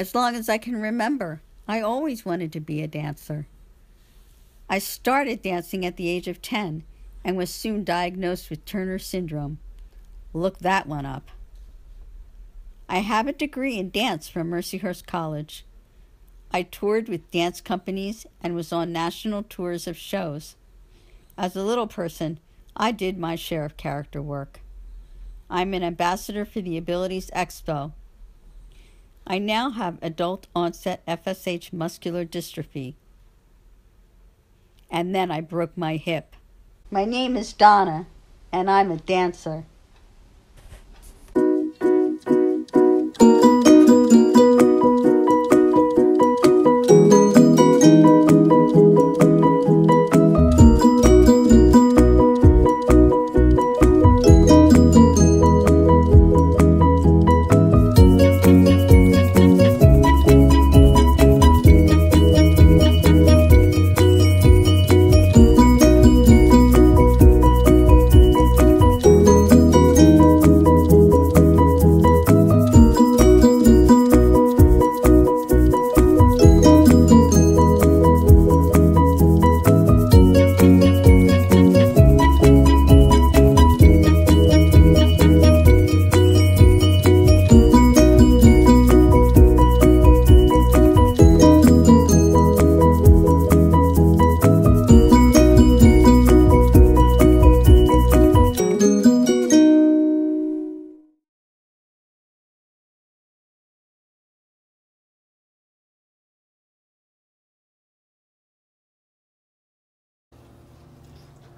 As long as I can remember, I always wanted to be a dancer. I started dancing at the age of 10 and was soon diagnosed with Turner syndrome. Look that one up. I have a degree in dance from Mercyhurst College. I toured with dance companies and was on national tours of shows. As a little person, I did my share of character work. I'm an ambassador for the Abilities Expo. I now have adult onset FSH muscular dystrophy. And then I broke my hip. My name is Donna, and I'm a dancer.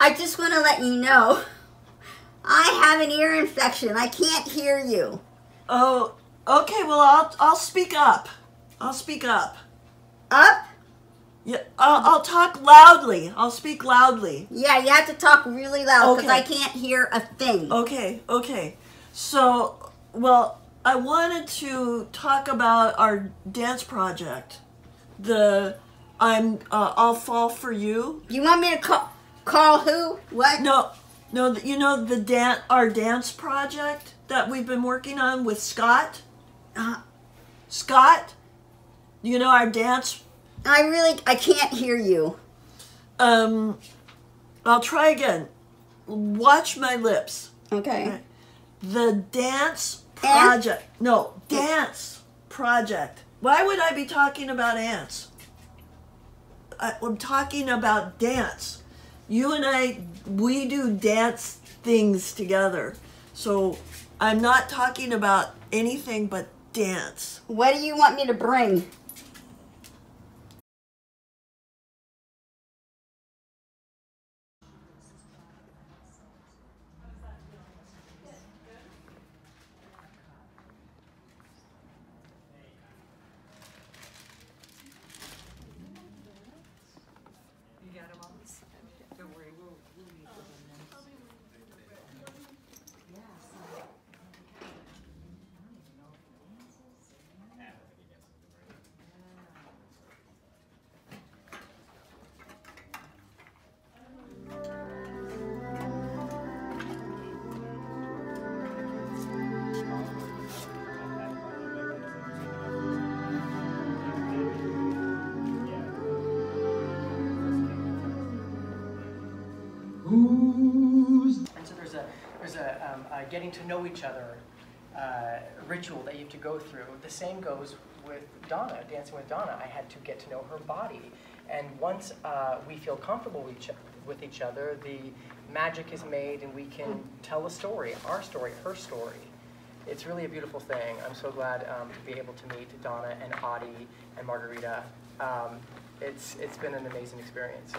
I just want to let you know I have an ear infection. I can't hear you. Oh, okay. Well, I'll I'll speak up. I'll speak up. Up? Yeah, I'll, I'll talk loudly. I'll speak loudly. Yeah, you have to talk really loud because Okay. I can't hear a thing. Okay, okay. So, well, I wanted to talk about our dance project. The I'm uh, I'll fall for you. You want me to call call who? What? No, no. You know the dan- our dance project that we've been working on with Scott. Uh, Scott, you know our dance. I really I can't hear you. Um, I'll try again. Watch my lips. Okay. The dance project. No, dance project. Why would I be talking about ants? I, I'm talking about dance. You and I, we do dance things together. So I'm not talking about anything but dance. What do you want me to bring? There's a there's a, um, a getting to know each other uh, ritual that you have to go through. The same goes with Donna, dancing with Donna. I had to get to know her body, and once uh, we feel comfortable with each, with each other, the magic is made, and we can tell a story, our story, her story. It's really a beautiful thing. I'm so glad um, to be able to meet Donna and Audie and Margarita. Um, it's it's been an amazing experience.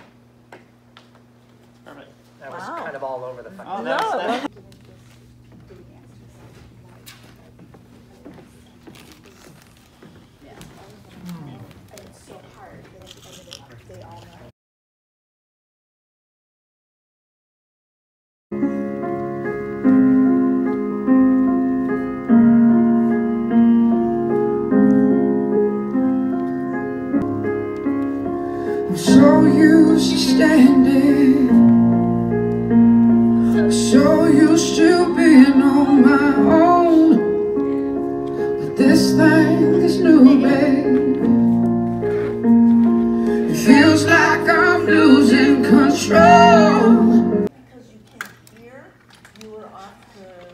Perfect. I was Wow. kind of all over the fucking Oh, that's, that's, I'm so used to standing so used to being on my own But this thing is new, baby. It feels like I'm losing control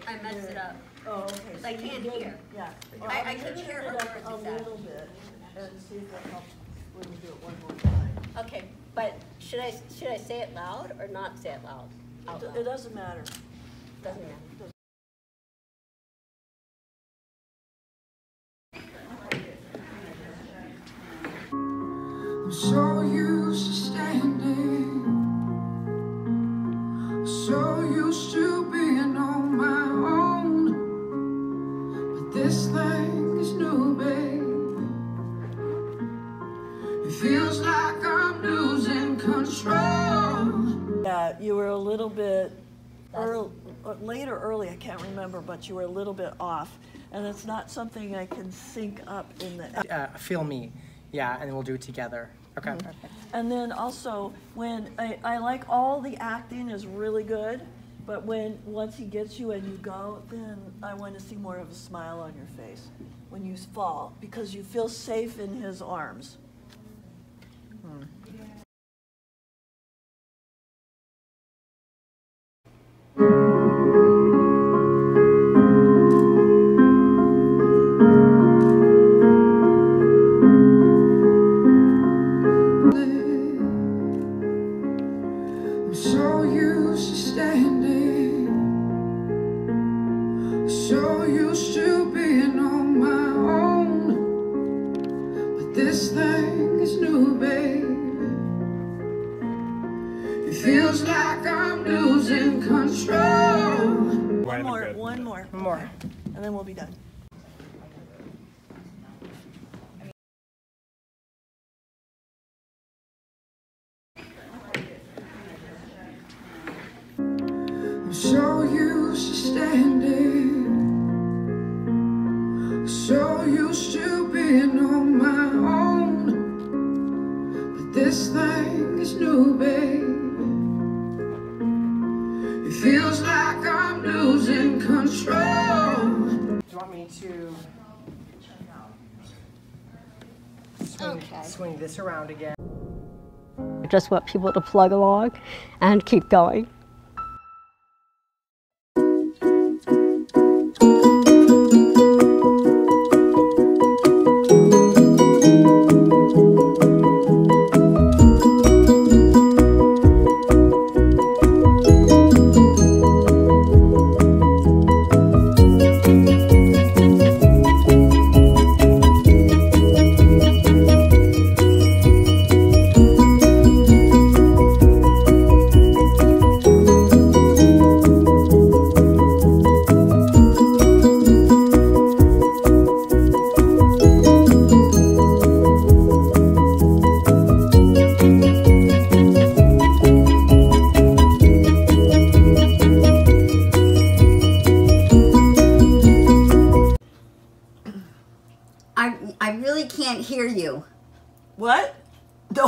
I messed it up. Oh, okay. So I can hear. A little bit, and see if that helps do it one more time. Okay, but should I, should I say it loud or not say it loud? Out It doesn't matter. Doesn't matter. I'm so used to standing, so used to being on my own. But this thing is new, babe. Little bit early, late or early, I can't remember, but you were a little bit off. And it's not something I can sync up in the. Uh, feel me, yeah, and we'll do it together. Okay. And then also, when I, I like all the acting is really good, but when once he gets you and you go, then I want to see more of a smile on your face when you fall because you feel safe in his arms. I'm One more, one more, One more. and then we'll be done. I'm so used to standing, so used to being on my own. But this thing is new, baby. Losing control. Do you want me to swing, Okay. swing this around again? I just want people to plug along and keep going. You. What? No,